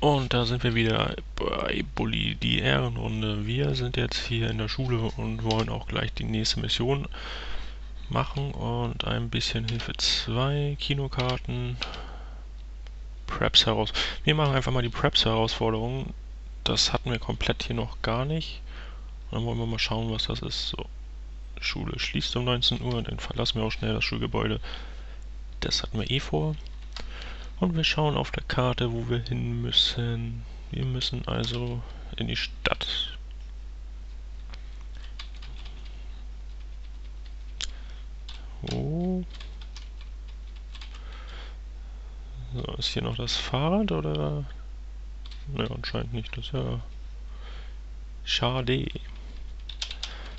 Und da sind wir wieder bei Bully, die Ehrenrunde. Wir sind jetzt hier in der Schule und wollen auch gleich die nächste Mission machen. Und ein bisschen Hilfe 2, Kinokarten, Preps heraus. Wir machen einfach mal die Preps Herausforderung. Das hatten wir komplett hier noch gar nicht. Und dann wollen wir mal schauen, was das ist. So, Schule schließt um 19 Uhr, dann verlassen wir auch schnell das Schulgebäude. Das hatten wir eh vor. Und wir schauen auf der Karte, wo wir hin müssen. Wir müssen also in die Stadt. Oh. So, ist hier noch das Fahrrad oder? Ne, anscheinend nicht. Das ist ja schade.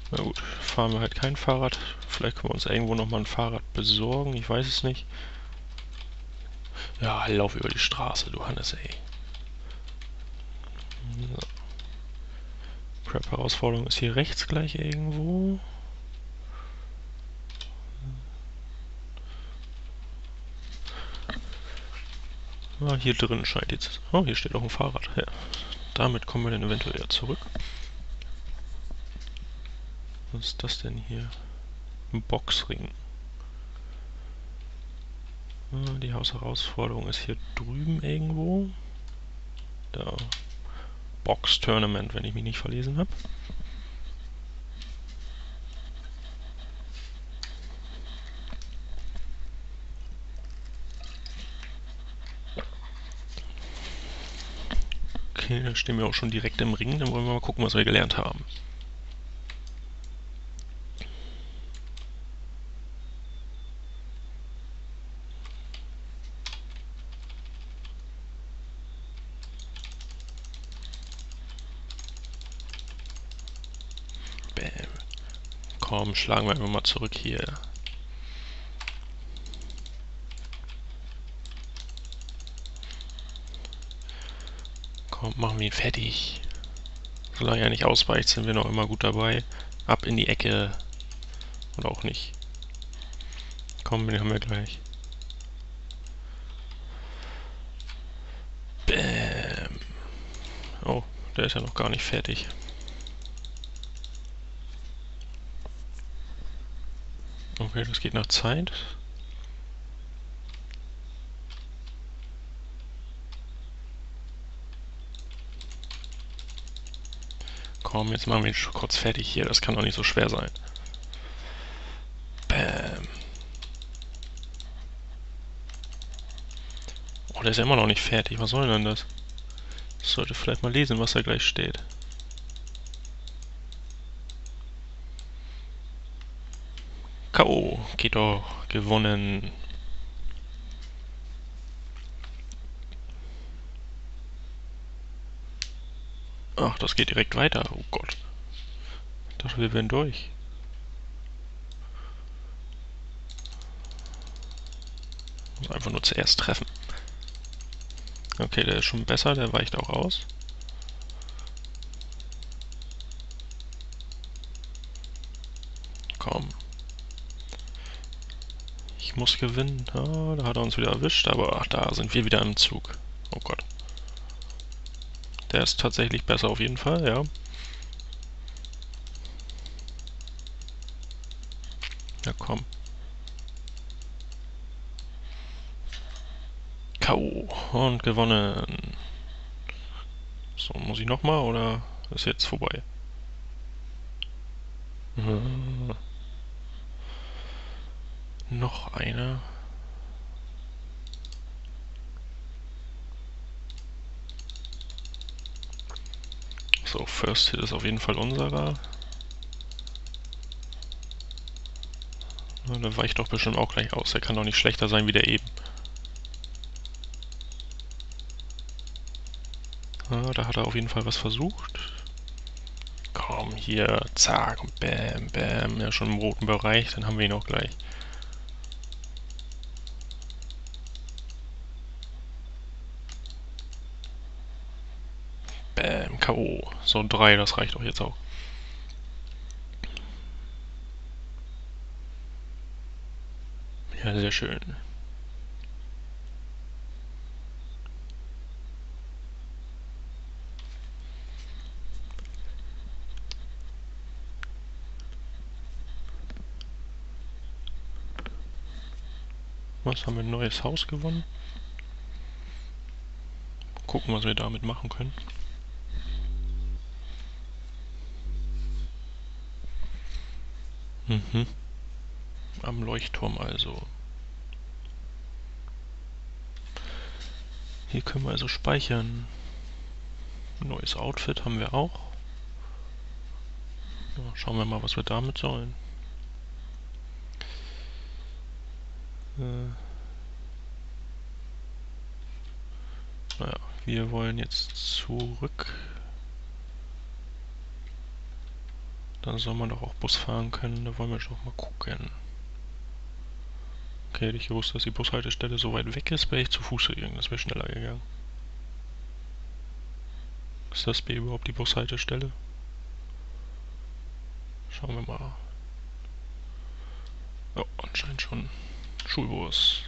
Na gut, fahren wir halt kein Fahrrad. Vielleicht können wir uns irgendwo nochmal ein Fahrrad besorgen. Ich weiß es nicht. Ja, lauf über die Straße, du Hannes, ey. So. Prep-Herausforderung ist hier rechts gleich irgendwo. Ah, hier drin scheint jetzt... Oh, hier steht auch ein Fahrrad. Ja. Damit kommen wir dann eventuell ja zurück. Was ist das denn hier? Ein Boxring. Die Hausherausforderung ist hier drüben irgendwo. Da. Box Tournament, wenn ich mich nicht verlesen habe. Okay, da stehen wir auch schon direkt im Ring. Dann wollen wir mal gucken, was wir gelernt haben. Komm, schlagen wir einfach mal zurück hier. Komm, machen wir ihn fertig. Solange er nicht ausweicht, sind wir noch immer gut dabei. Ab in die Ecke. Oder auch nicht. Komm, den haben wir gleich. Bäm. Oh, der ist ja noch gar nicht fertig. Okay, das geht nach Zeit. Komm, jetzt machen wir ihn kurz fertig hier. Das kann doch nicht so schwer sein. Bam. Oh, der ist ja immer noch nicht fertig. Was soll denn das? Ich sollte vielleicht mal lesen, was da gleich steht. K.O. Geht doch. Gewonnen. Ach, das geht direkt weiter. Oh Gott. Ich dachte, wir wären durch. Muss einfach nur zuerst treffen. Okay, der ist schon besser, der weicht auch aus. Komm. Ich muss gewinnen. Ah, da hat er uns wieder erwischt, aber ach, da sind wir wieder im Zug. Oh Gott. Der ist tatsächlich besser auf jeden Fall, ja. Ja, komm. K.O. und gewonnen. So, muss ich nochmal oder ist jetzt vorbei? Hm. Einer. So, First Hit ist auf jeden Fall unserer. Der weicht doch bestimmt auch gleich aus. Der kann doch nicht schlechter sein wie der eben. Ja, da hat er auf jeden Fall was versucht. Komm, hier, zack, und bam, bam. Ja, schon im roten Bereich, dann haben wir ihn auch gleich. so ein 3, das reicht doch jetzt auch. Ja, sehr schön. Was haben wir ein neues Haus gewonnen? Gucken, was wir damit machen können. Mhm. Am Leuchtturm also. Hier können wir also speichern. Neues Outfit haben wir auch. Ja, schauen wir mal, was wir damit sollen. Äh naja, wir wollen jetzt zurück. Dann soll man doch auch Bus fahren können. Da wollen wir doch mal gucken. Okay, hätte ich gewusst, dass die Bushaltestelle so weit weg ist, wäre ich zu Fuß gegangen. Das wäre schneller gegangen. Ist das B überhaupt die Bushaltestelle? Schauen wir mal. Oh, anscheinend schon. Schulbus.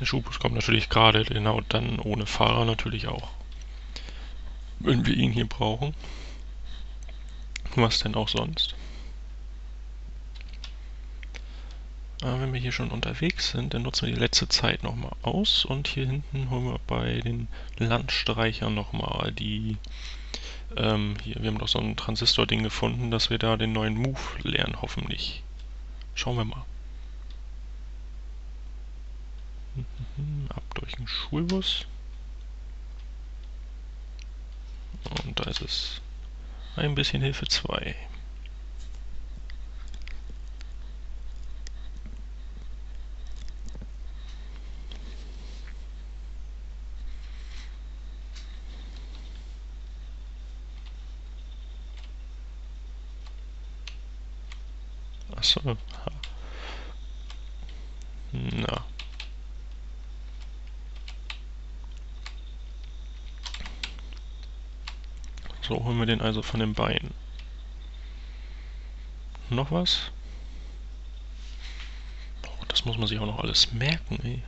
Der Schulbus kommt natürlich gerade genau dann ohne Fahrer natürlich auch. Wenn wir ihn hier brauchen. Was denn auch sonst? Aber wenn wir hier schon unterwegs sind, dann nutzen wir die letzte Zeit nochmal aus und hier hinten holen wir bei den Landstreichern nochmal die ähm, hier, wir haben doch so ein Transistor-Ding gefunden, dass wir da den neuen Move lernen, hoffentlich. Schauen wir mal. Ab durch den Schulbus. Und da ist es ein bisschen Hilfe 2. Achso. Na. So, holen wir den also von den Beinen. Noch was? Oh, das muss man sich auch noch alles merken, ey.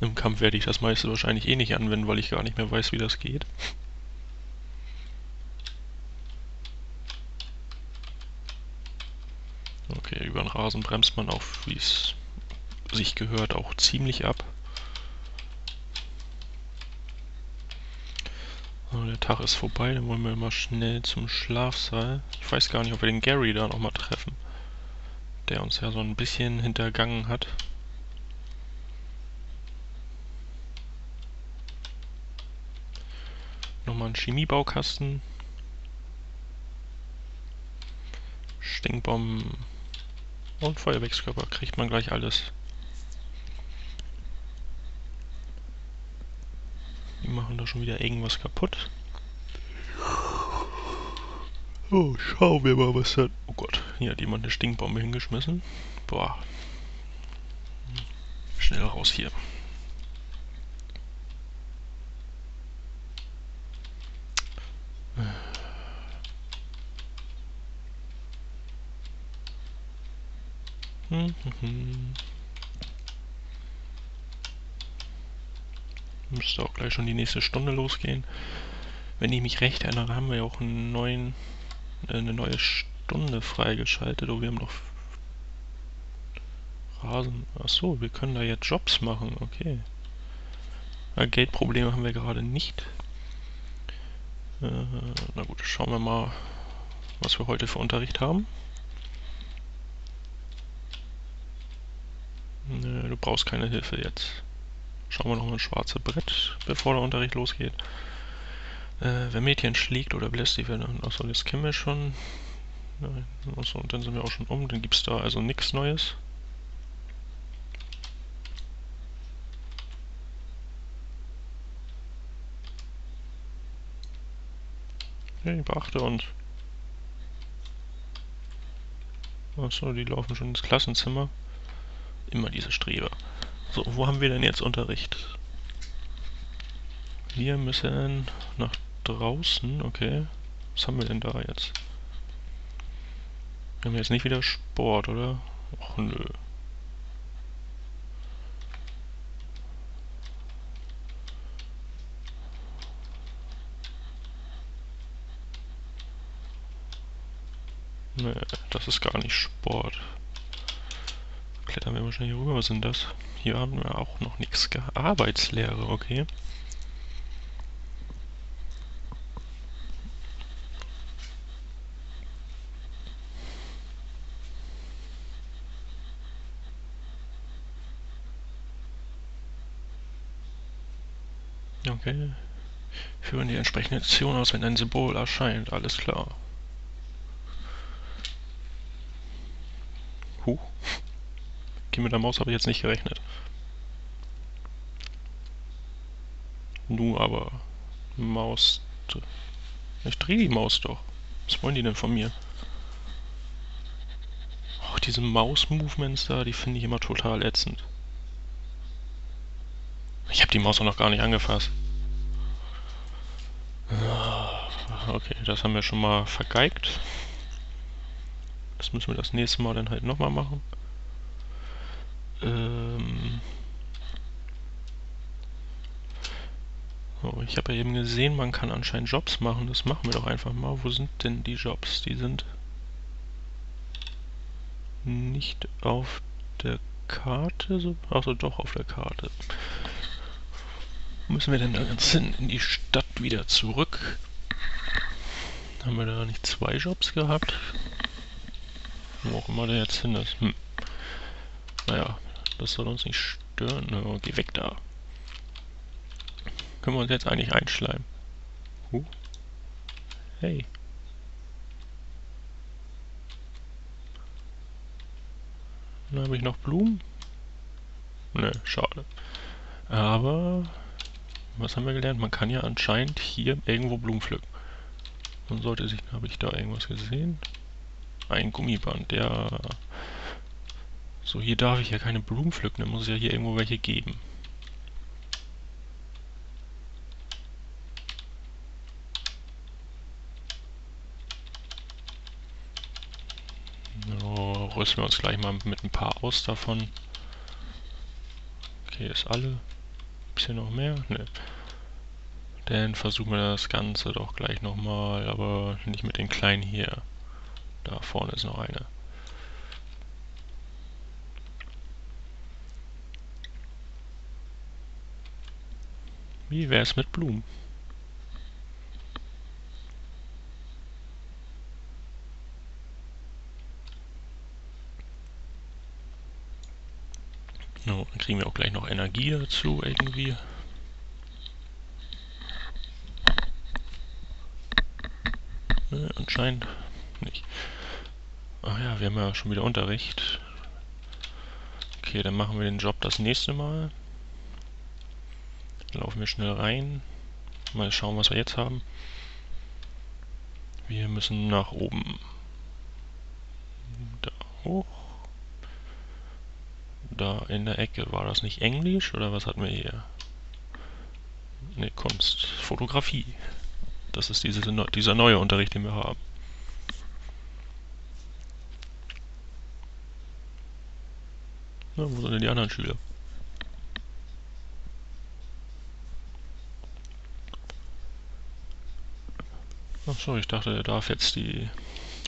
Im Kampf werde ich das meiste wahrscheinlich eh nicht anwenden, weil ich gar nicht mehr weiß, wie das geht. Okay, über den Rasen bremst man auch, wie es sich gehört, auch ziemlich ab. So, der Tag ist vorbei, dann wollen wir mal schnell zum Schlafsaal. Ich weiß gar nicht, ob wir den Gary da nochmal treffen. Der uns ja so ein bisschen hintergangen hat. Nochmal ein Chemiebaukasten. Stinkbomben und Feuerwerkskörper kriegt man gleich alles. Die machen da schon wieder irgendwas kaputt. Oh, schauen wir mal, was da... Oh Gott, hier hat jemand eine Stinkbombe hingeschmissen. Boah. Schnell raus hier. Müsste auch gleich schon die nächste Stunde losgehen. Wenn ich mich recht erinnere, haben wir ja auch einen neuen, eine neue Stunde freigeschaltet. Oh, wir haben noch Rasen. Achso, wir können da jetzt Jobs machen. Okay. Ja, Geldprobleme haben wir gerade nicht. Äh, na gut, schauen wir mal, was wir heute für Unterricht haben. Nö, du brauchst keine Hilfe jetzt. Schauen wir noch mal ein schwarzes Brett, bevor der Unterricht losgeht. Äh, wer Mädchen schlägt oder bläst, die werden... Achso, das kennen wir schon. Nein, achso, und dann sind wir auch schon um. Dann gibt es da also nichts Neues. Hey, beachte uns. Achso, die laufen schon ins Klassenzimmer. Immer diese Streber. So, wo haben wir denn jetzt Unterricht? Wir müssen nach draußen. Okay. Was haben wir denn da jetzt? Wir haben jetzt nicht wieder Sport, oder? Och, nö. Nee, das ist gar nicht Sport. Klettern wir mal schnell hier rüber. Was sind das? Hier haben wir auch noch nichts. Arbeitslehre, okay. Okay. Führen die entsprechende Aktion aus, wenn ein Symbol erscheint. Alles klar. Huch. Okay, mit der Maus habe ich jetzt nicht gerechnet. Nu aber. Maus. Ich drehe die Maus doch. Was wollen die denn von mir? Auch diese Maus-Movements da, die finde ich immer total ätzend. Ich habe die Maus auch noch gar nicht angefasst. Ah, okay, das haben wir schon mal vergeigt. Das müssen wir das nächste Mal dann halt nochmal machen. Ähm so, ich habe ja eben gesehen, man kann anscheinend Jobs machen. Das machen wir doch einfach mal. Wo sind denn die Jobs? Die sind nicht auf der Karte. So, also doch auf der Karte müssen wir denn da ganz hin in die Stadt wieder zurück? Haben wir da nicht zwei Jobs gehabt? Wo auch immer der jetzt hin ist. Hm. Naja, das soll uns nicht stören. Na, geh weg da. Können wir uns jetzt eigentlich einschleimen? Huh. Hey. Dann habe ich noch Blumen. Ne, schade. Aber was haben wir gelernt? Man kann ja anscheinend hier irgendwo Blumen pflücken. Man sollte sich, habe ich da irgendwas gesehen? Ein Gummiband, der... So, hier darf ich ja keine Blumen pflücken, dann muss es ja hier irgendwo welche geben. So, rüsten wir uns gleich mal mit ein paar aus davon. Okay, ist alle. Hier noch mehr? Ne. Dann versuchen wir das Ganze doch gleich nochmal, aber nicht mit den kleinen hier. Da vorne ist noch eine. Wie wäre es mit Blumen? No, dann kriegen wir auch gleich noch Energie dazu irgendwie. Anscheinend nicht. Ach ja, wir haben ja schon wieder Unterricht. Okay, dann machen wir den Job das nächste Mal. Dann laufen wir schnell rein. Mal schauen, was wir jetzt haben. Wir müssen nach oben. Da hoch da in der Ecke. War das nicht Englisch oder was hatten wir hier? Ne, Kunst. Fotografie. Das ist diese, dieser neue Unterricht, den wir haben. Na, wo sind denn die anderen Schüler? Achso, ich dachte, er darf jetzt die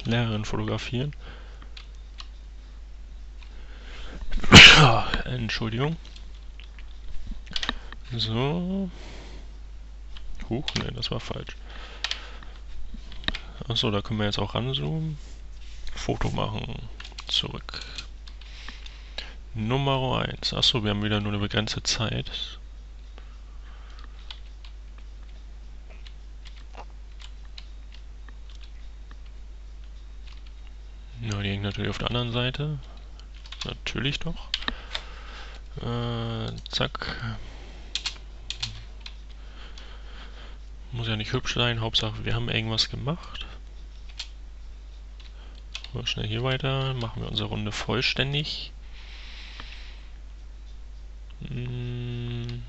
Lehrerin fotografieren. Entschuldigung. So. Huch, ne, das war falsch. Achso, da können wir jetzt auch ranzoomen. Foto machen. Zurück. Nummer 1. Achso, wir haben wieder nur eine begrenzte Zeit. Ja, die hängt natürlich auf der anderen Seite. Natürlich doch. Äh, zack. Muss ja nicht hübsch sein, Hauptsache wir haben irgendwas gemacht. Mal schnell hier weiter, machen wir unsere Runde vollständig. Hm.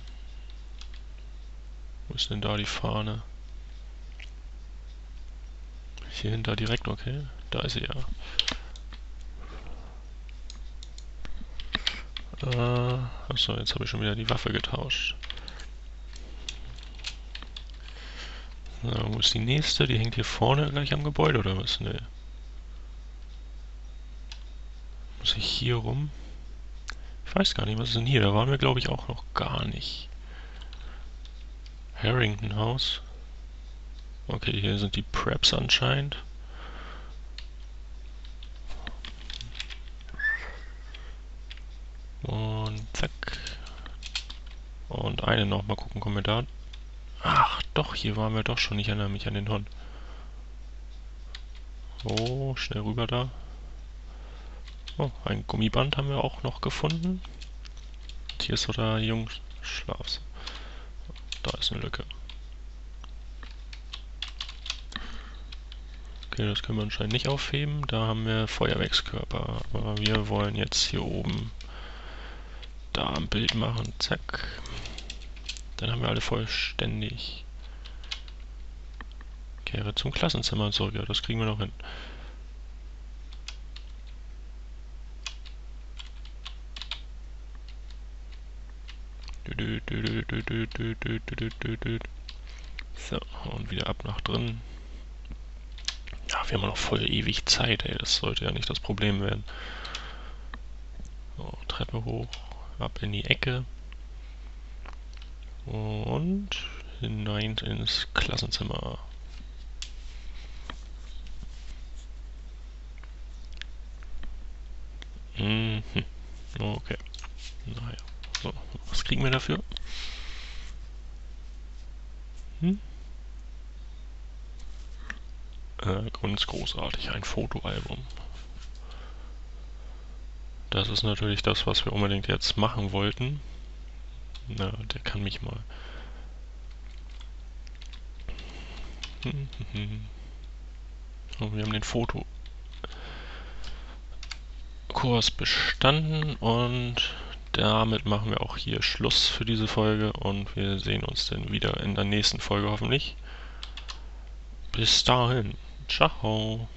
Wo ist denn da die Fahne? Hier hinter direkt, okay. Da ist sie ja. Äh, achso, jetzt habe ich schon wieder die Waffe getauscht. So, wo ist die nächste? Die hängt hier vorne gleich am Gebäude oder was? Ne. muss hier rum? Ich weiß gar nicht, was ist denn hier? Da waren wir, glaube ich, auch noch gar nicht. Harrington House. Okay, hier sind die Preps anscheinend. Und zack. Und eine noch. Mal gucken, kommen wir da. Ach, doch, hier waren wir doch schon. Ich erinnere mich an den Hund. Oh, schnell rüber da. Oh, ein Gummiband haben wir auch noch gefunden. Und hier ist so der Jungschlafs. Da ist eine Lücke. Okay, das können wir anscheinend nicht aufheben. Da haben wir Feuerwerkskörper. Aber wir wollen jetzt hier oben da ein Bild machen. Zack. Dann haben wir alle vollständig. Kehre zum Klassenzimmer zurück. Ja, das kriegen wir noch hin. So, und wieder ab nach drin. Ja, wir haben noch voll ewig Zeit, ey. Das sollte ja nicht das Problem werden. So, Treppe hoch, ab in die Ecke. Und hinein ins Klassenzimmer. Mhm. Okay. Naja. So, was kriegen wir dafür? Hm? Äh, ganz großartig, ein Fotoalbum. Das ist natürlich das, was wir unbedingt jetzt machen wollten. Na, der kann mich mal... So, wir haben den Foto Kurs bestanden und damit machen wir auch hier Schluss für diese Folge und wir sehen uns dann wieder in der nächsten Folge hoffentlich. Bis dahin. Ciao.